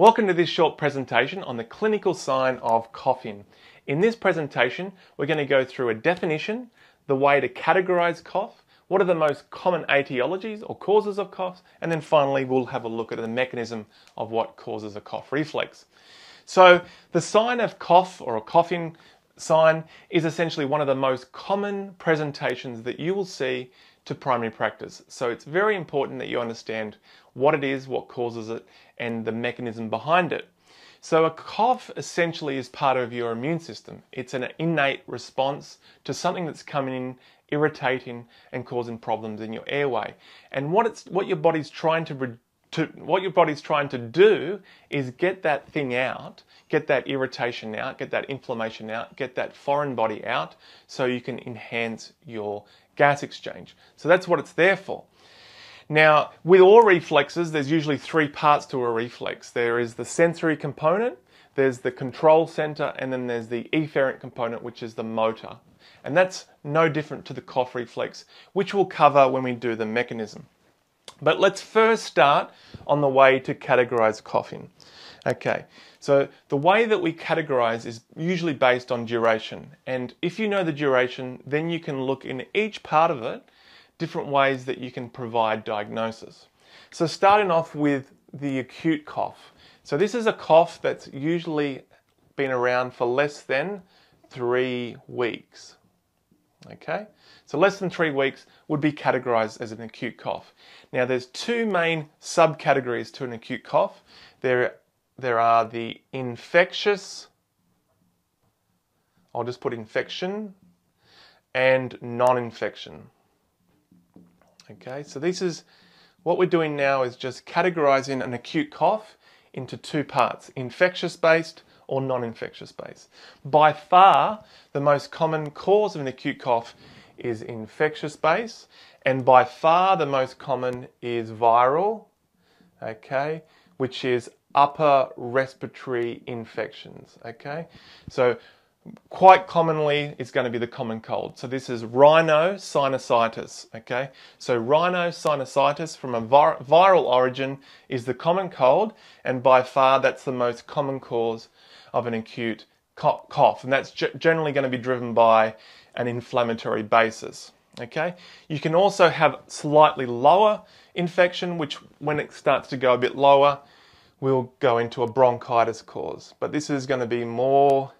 Welcome to this short presentation on the clinical sign of coughing. In this presentation, we're going to go through a definition, the way to categorize cough, what are the most common etiologies or causes of cough, and then finally we'll have a look at the mechanism of what causes a cough reflex. So the sign of cough or a coughing sign is essentially one of the most common presentations that you will see to primary practice. So it's very important that you understand what it is, what causes it, and the mechanism behind it. So a cough essentially is part of your immune system. It's an innate response to something that's coming in, irritating and causing problems in your airway. And what it's what your body's trying to to what your body's trying to do is get that thing out, get that irritation out, get that inflammation out, get that foreign body out so you can enhance your gas exchange. So that's what it's there for. Now, with all reflexes, there's usually three parts to a reflex. There is the sensory component, there's the control center, and then there's the efferent component, which is the motor. And that's no different to the cough reflex, which we'll cover when we do the mechanism. But let's first start on the way to categorize coughing. Okay, so the way that we categorize is usually based on duration. And if you know the duration, then you can look in each part of it different ways that you can provide diagnosis. So starting off with the acute cough. So this is a cough that's usually been around for less than three weeks. Okay, so less than three weeks would be categorized as an acute cough. Now there's two main subcategories to an acute cough. There, there are the infectious, I'll just put infection, and non-infection. Okay, so this is what we're doing now is just categorizing an acute cough into two parts, infectious based or non-infectious based. By far, the most common cause of an acute cough is infectious based, and by far the most common is viral, okay, which is upper respiratory infections, okay? So quite commonly it's going to be the common cold. So this is rhinosinusitis, okay? So rhinosinusitis from a vir viral origin is the common cold and by far that's the most common cause of an acute cough and that's generally going to be driven by an inflammatory basis. Okay, you can also have slightly lower infection, which when it starts to go a bit lower, will go into a bronchitis cause. But this is going to be more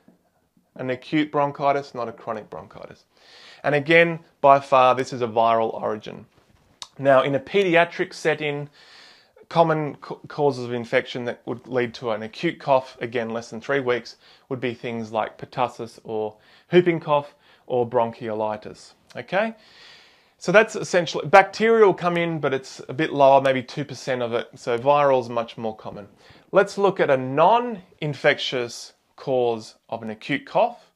an acute bronchitis, not a chronic bronchitis. And again, by far, this is a viral origin. Now, in a pediatric setting, common causes of infection that would lead to an acute cough, again less than three weeks, would be things like pertussis or whooping cough or bronchiolitis. Okay? So that's essentially, bacterial come in, but it's a bit lower, maybe 2% of it. So viral is much more common. Let's look at a non-infectious cause of an acute cough.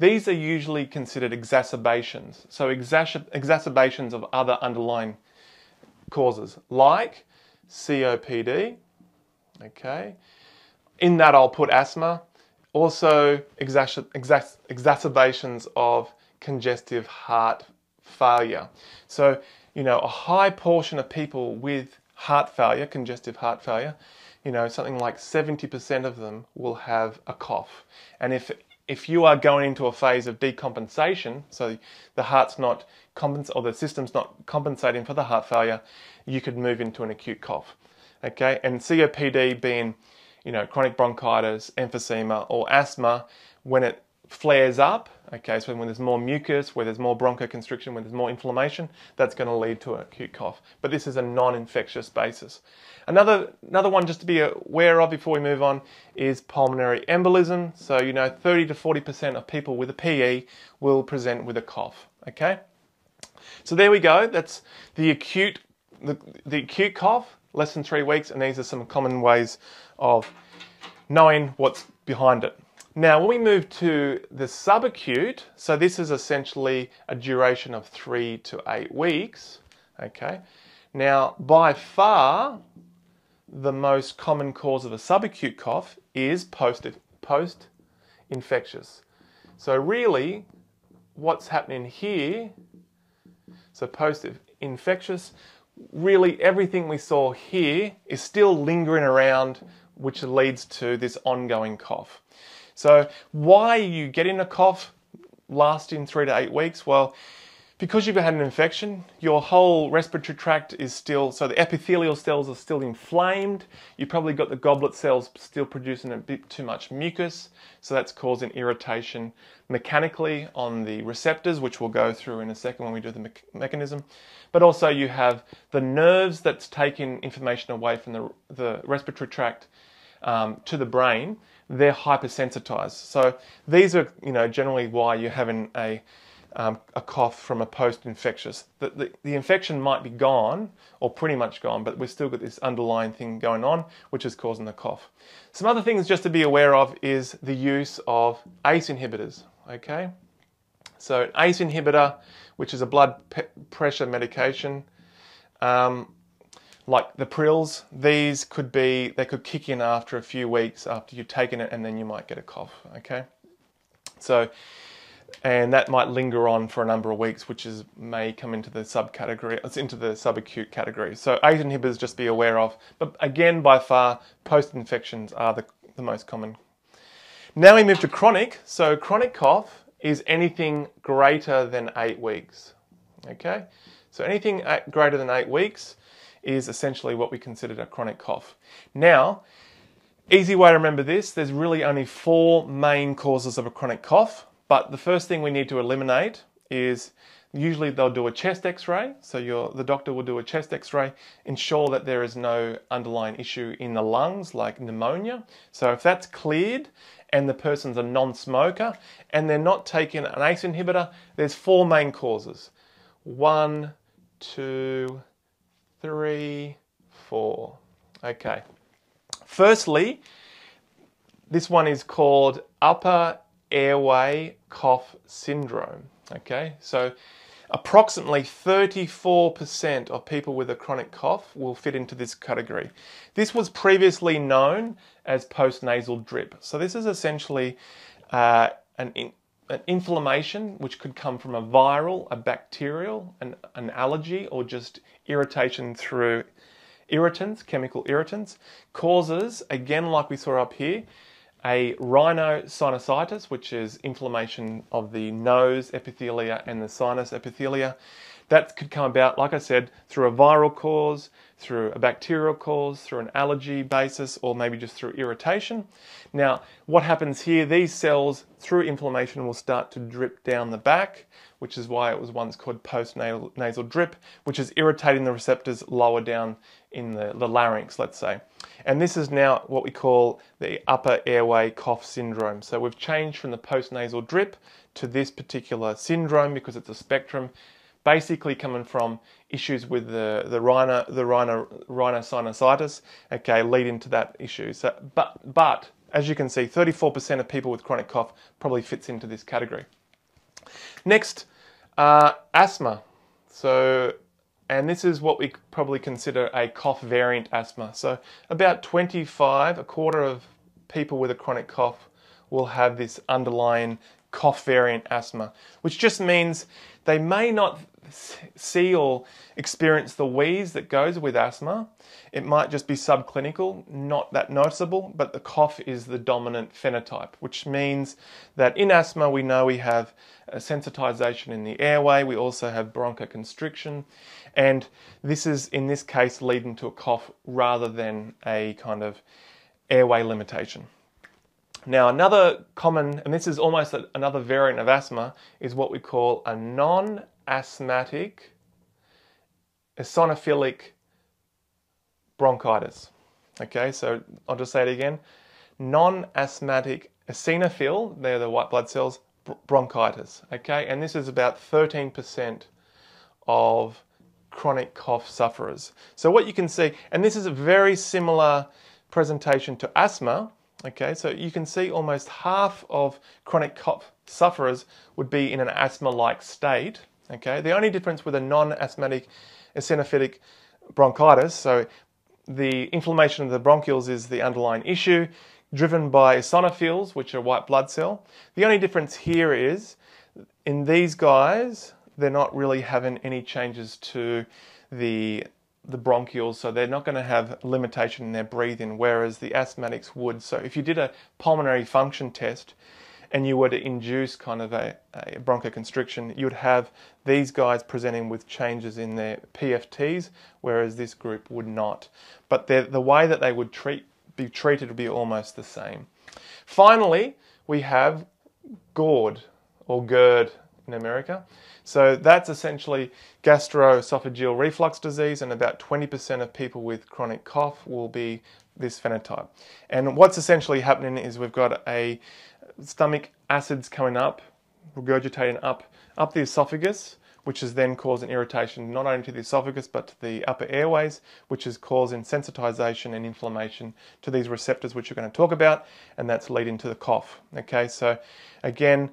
These are usually considered exacerbations. So exacerbations of other underlying causes, like COPD. Okay. In that, I'll put asthma. Also, exacerbations of congestive heart failure. So, you know, a high portion of people with heart failure, congestive heart failure, you know, something like 70% of them will have a cough. And if if you are going into a phase of decompensation, so the heart's not compens- or the system's not compensating for the heart failure, you could move into an acute cough. Okay, and COPD being, you know, chronic bronchitis, emphysema, or asthma, when it flares up, okay, so when there's more mucus, where there's more bronchoconstriction, when there's more inflammation, that's going to lead to an acute cough. But this is a non-infectious basis. Another, another one just to be aware of before we move on is pulmonary embolism. So, you know, 30 to 40% of people with a PE will present with a cough, okay? So there we go. That's the acute, the, the acute cough, less than three weeks, and these are some common ways of knowing what's behind it. Now, when we move to the subacute, so this is essentially a duration of three to eight weeks, okay? Now, by far, the most common cause of a subacute cough is post, post infectious. So, really, what's happening here, so post infectious, really everything we saw here is still lingering around which leads to this ongoing cough. So, why are you getting a cough lasting three to eight weeks? Well, because you've had an infection, your whole respiratory tract is still, so the epithelial cells are still inflamed. You've probably got the goblet cells still producing a bit too much mucus, so that's causing irritation mechanically on the receptors, which we'll go through in a second when we do the me- mechanism. But also, you have the nerves that's taking information away from the, the respiratory tract um, to the brain. They're hypersensitized. So these are, you know, generally why you're having a um, a cough from a post-infectious. The, the, the, infection might be gone or pretty much gone, but we've still got this underlying thing going on, which is causing the cough. Some other things just to be aware of is the use of ACE inhibitors. Okay, so an ACE inhibitor, which is a blood pressure medication. Um, like the Prills, these could be, they could kick in after a few weeks after you've taken it and then you might get a cough, okay? So and that might linger on for a number of weeks, which is may come into the subcategory, it's into the subacute category. So ACE inhibitors just be aware of, but again, by far, post-infections are the, the most common. Now we move to chronic. So chronic cough is anything greater than eight weeks. Okay, so anything greater than eight weeks is essentially what we consider a chronic cough. Now, easy way to remember this: there's really only four main causes of a chronic cough. But the first thing we need to eliminate is usually they'll do a chest x-ray. So your, the doctor will do a chest x-ray, ensure that there is no underlying issue in the lungs like pneumonia. So if that's cleared and the person's a non-smoker and they're not taking an ACE inhibitor, there's four main causes. One, two, three, four. Okay. Firstly, this one is called upper airway cough syndrome. Okay, so approximately 34% of people with a chronic cough will fit into this category. This was previously known as postnasal drip. So, this is essentially uh, an, in, an inflammation which could come from a viral, a bacterial, an, an allergy, or just irritation through irritants, chemical irritants, causes, again, like we saw up here, a rhinosinusitis, which is inflammation of the nose epithelia and the sinus epithelia. That could come about, like I said, through a viral cause, through a bacterial cause, through an allergy basis, or maybe just through irritation. Now, what happens here, these cells, through inflammation, will start to drip down the back, which is why it was once called postnasal drip, which is irritating the receptors lower down in the, the larynx, let's say. And this is now what we call the upper airway cough syndrome. So we've changed from the postnasal drip to this particular syndrome because it's a spectrum, basically coming from issues with the, the rhino, the rhino, rhinosinusitis, okay, leading to that issue. So, but, but as you can see, 34% of people with chronic cough probably fits into this category. Next, uh, asthma. So and this is what we probably consider a cough variant asthma. So, about 25, a quarter of people with a chronic cough will have this underlying cough variant asthma, which just means they may not see or experience the wheeze that goes with asthma. It might just be subclinical, not that noticeable, but the cough is the dominant phenotype, which means that in asthma we know we have a sensitization in the airway, we also have bronchoconstriction, and this is in this case leading to a cough rather than a kind of airway limitation. Now, another common, and this is almost another variant of asthma, is what we call a non asthmatic eosinophilic bronchitis. Okay, so I'll just say it again. Non asthmatic eosinophil, they're the white blood cells, bronchitis. Okay, and this is about 13% of chronic cough sufferers. So, what you can see, and this is a very similar presentation to asthma. Okay, so you can see almost half of chronic cough sufferers would be in an asthma like state. Okay, the only difference with a non asthmatic eosinophilic bronchitis, so the inflammation of the bronchioles is the underlying issue, driven by eosinophils, which are white blood cell. The only difference here is in these guys, they're not really having any changes to the the bronchioles, so they're not going to have limitation in their breathing, whereas the asthmatics would. So if you did a pulmonary function test and you were to induce kind of a, a bronchoconstriction, you would have these guys presenting with changes in their PFTs, whereas this group would not. But the way that they would treat, be treated would be almost the same. Finally, we have GORD or GERD in America. So that's essentially gastroesophageal reflux disease, and about 20% of people with chronic cough will be this phenotype. And what's essentially happening is we've got a stomach acids coming up, regurgitating up up the esophagus, which is then causing irritation not only to the esophagus but to the upper airways, which is causing sensitization and inflammation to these receptors, which we're going to talk about, and that's leading to the cough. Okay, so again,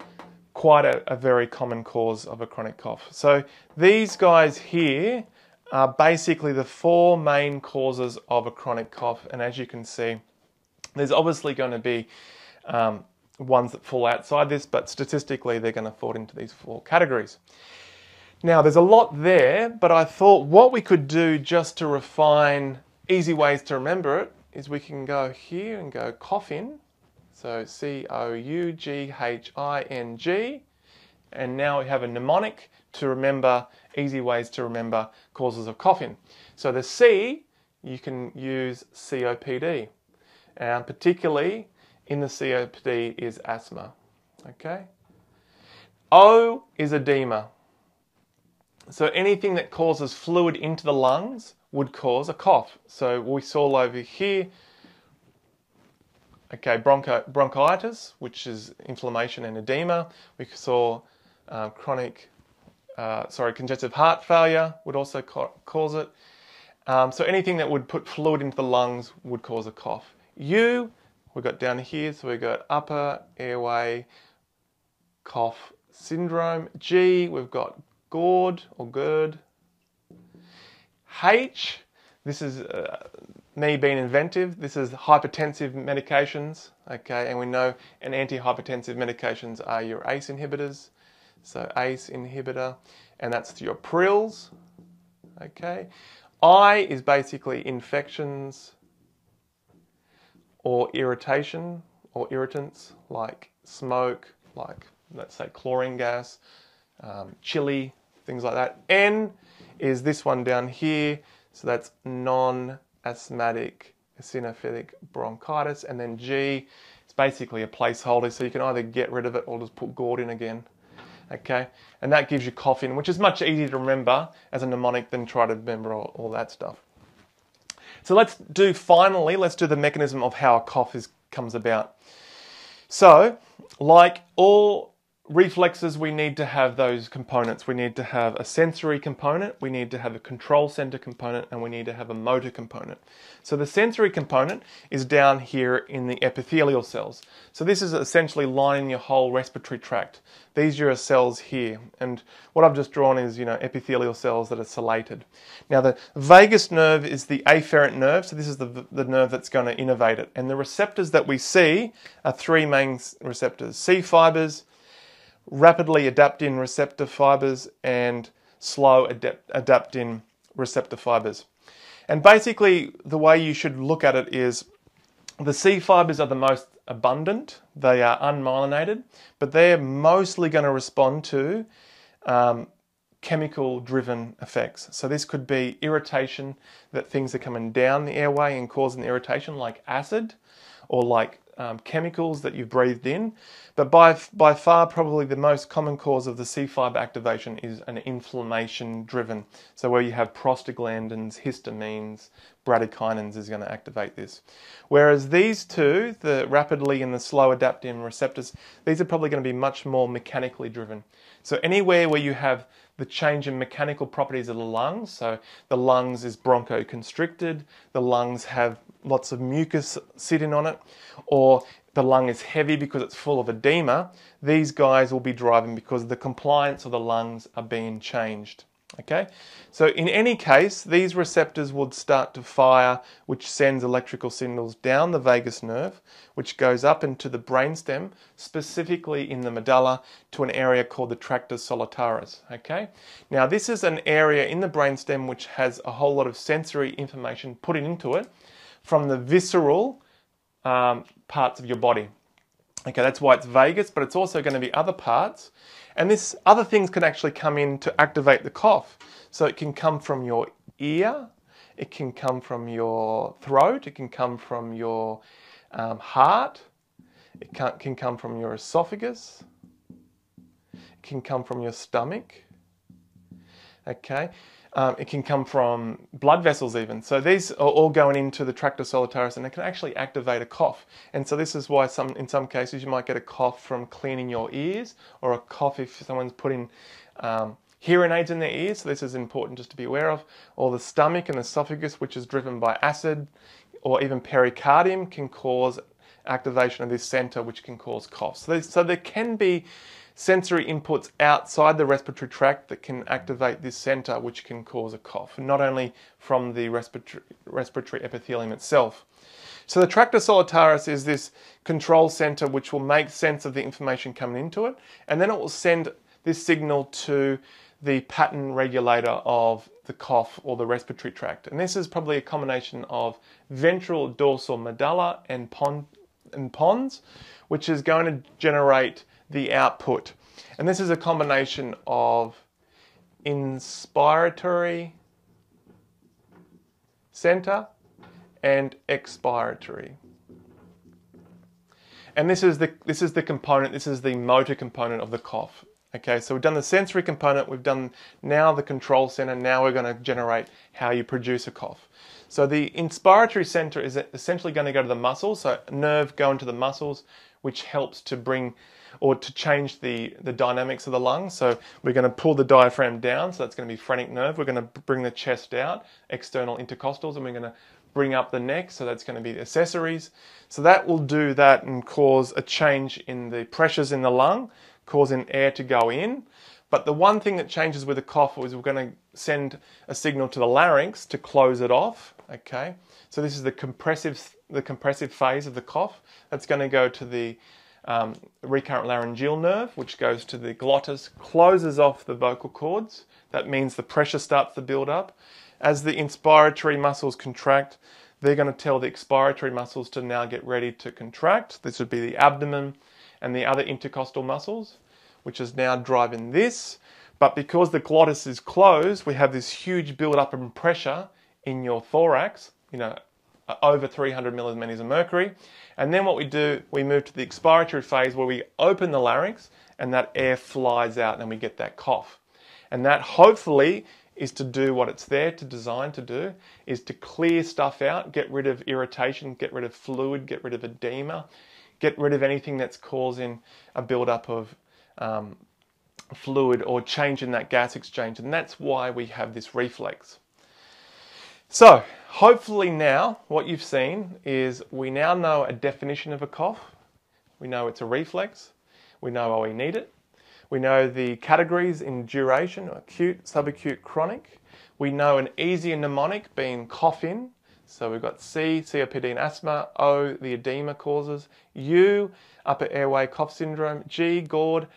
quite a, a very common cause of a chronic cough. So these guys here are basically the four main causes of a chronic cough, and as you can see, there's obviously going to be um, ones that fall outside this, but statistically they're going to fall into these four categories. Now, there's a lot there, but I thought what we could do just to refine easy ways to remember it is we can go here and go coughin, so C O U G H I N G. And now we have a mnemonic to remember, easy ways to remember causes of coughing. So the C, you can use COPD. And particularly in the COPD is asthma. Okay? O is edema. So anything that causes fluid into the lungs would cause a cough. So we saw over here Okay, bronchi- bronchitis, which is inflammation and edema. We saw um, chronic, uh, sorry, congestive heart failure would also ca- cause it. Um, so anything that would put fluid into the lungs would cause a cough. U, we got down here, so we got upper airway cough syndrome. G, we've got GORD or GERD. H, this is uh, me being inventive. This is hypertensive medications, okay, and we know an antihypertensive medications are your ACE inhibitors. So ACE inhibitor, and that's your prills. okay. I is basically infections or irritation or irritants like smoke, like let's say chlorine gas, um, chili, things like that. N is this one down here, so that's non asthmatic eosinophilic bronchitis. And then G, it's basically a placeholder, so you can either get rid of it or just put GORD in again. Okay, and that gives you coughing, which is much easier to remember as a mnemonic than try to remember all, all that stuff. So let's do finally, let's do the mechanism of how a cough is, comes about. So, like all reflexes, we need to have those components. We need to have a sensory component, we need to have a control center component, and we need to have a motor component. So the sensory component is down here in the epithelial cells. So this is essentially lining your whole respiratory tract. These are your cells here, and what I've just drawn is, you know, epithelial cells that are ciliated. Now the vagus nerve is the afferent nerve, so this is the, the nerve that's going to innervate it. And the receptors that we see are three main receptors, C fibers, rapidly adapting receptor fibers and slow adapt- adapting receptor fibers. And basically, the way you should look at it is the C fibers are the most abundant, they are unmyelinated, but they're mostly going to respond to um, chemical driven effects. So, this could be irritation that things are coming down the airway and causing irritation, like acid or like um, chemicals that you've breathed in. But by, by far, probably the most common cause of the C fiber activation is an inflammation driven. So, where you have prostaglandins, histamines, bradykinins is going to activate this. Whereas these two, the rapidly and the slow adapting receptors, these are probably going to be much more mechanically driven. So, anywhere where you have the change in mechanical properties of the lungs, so the lungs is bronchoconstricted, the lungs have lots of mucus sitting on it, or the lung is heavy because it's full of edema, these guys will be driving because the compliance of the lungs are being changed. Okay, so in any case, these receptors would start to fire, which sends electrical signals down the vagus nerve, which goes up into the brainstem, specifically in the medulla, to an area called the tractus solitarius. Okay, now this is an area in the brainstem which has a whole lot of sensory information put into it from the visceral um, parts of your body. Okay, that's why it's vagus, but it's also going to be other parts. And this other things can actually come in to activate the cough. So it can come from your ear, it can come from your throat, it can come from your um, heart, it can, can come from your esophagus, it can come from your stomach. Okay, um, it can come from blood vessels even. So these are all going into the tractus solitarius and it can actually activate a cough. And so this is why some, in some cases you might get a cough from cleaning your ears or a cough if someone's putting um, hearing aids in their ears. So this is important just to be aware of. Or the stomach and esophagus, which is driven by acid or even pericardium can cause activation of this center, which can cause coughs. So, so there can be sensory inputs outside the respiratory tract that can activate this center, which can cause a cough, not only from the respiratory, respiratory epithelium itself. So the tractus solitarius is this control center which will make sense of the information coming into it, and then it will send this signal to the pattern regulator of the cough or the respiratory tract. And this is probably a combination of ventral dorsal medulla and, pon- and pons, which is going to generate the output. And this is a combination of inspiratory center and expiratory. And this is the this is the component, this is the motor component of the cough. Okay, so we've done the sensory component, we've done now the control center, now we're going to generate how you produce a cough. So the inspiratory center is essentially going to go to the muscles, so nerve go into the muscles, which helps to bring or to change the, the dynamics of the lungs. So we're going to pull the diaphragm down, so that's going to be phrenic nerve. We're going to bring the chest out, external intercostals, and we're going to bring up the neck, so that's going to be the accessories. So that will do that and cause a change in the pressures in the lung, causing air to go in. But the one thing that changes with a cough is we're going to send a signal to the larynx to close it off. Okay, so this is the compressive the compressive phase of the cough. That's going to go to the um, recurrent laryngeal nerve, which goes to the glottis, closes off the vocal cords. That means the pressure starts to build up. As the inspiratory muscles contract, they're going to tell the expiratory muscles to now get ready to contract. This would be the abdomen and the other intercostal muscles, which is now driving this. But because the glottis is closed, we have this huge build up in pressure in your thorax, you know, over 300 millimeters of mercury. And then what we do, we move to the expiratory phase where we open the larynx and that air flies out and we get that cough. And that hopefully is to do what it's there to design to do, is to clear stuff out, get rid of irritation, get rid of fluid, get rid of edema, get rid of anything that's causing a buildup of um, fluid or change in that gas exchange. And that's why we have this reflex. So, hopefully, now what you've seen is we now know a definition of a cough. We know it's a reflex. We know why we need it. We know the categories in duration acute, subacute, chronic. We know an easier mnemonic being cough in. So we've got C, COPD and asthma, O, the edema causes, U, upper airway cough syndrome, G, GORD,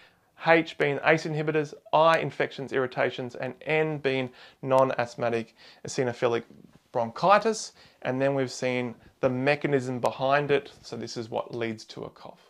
H being ACE inhibitors, I infections, irritations, and N being non-asthmatic eosinophilic bronchitis. And then we've seen the mechanism behind it. So this is what leads to a cough.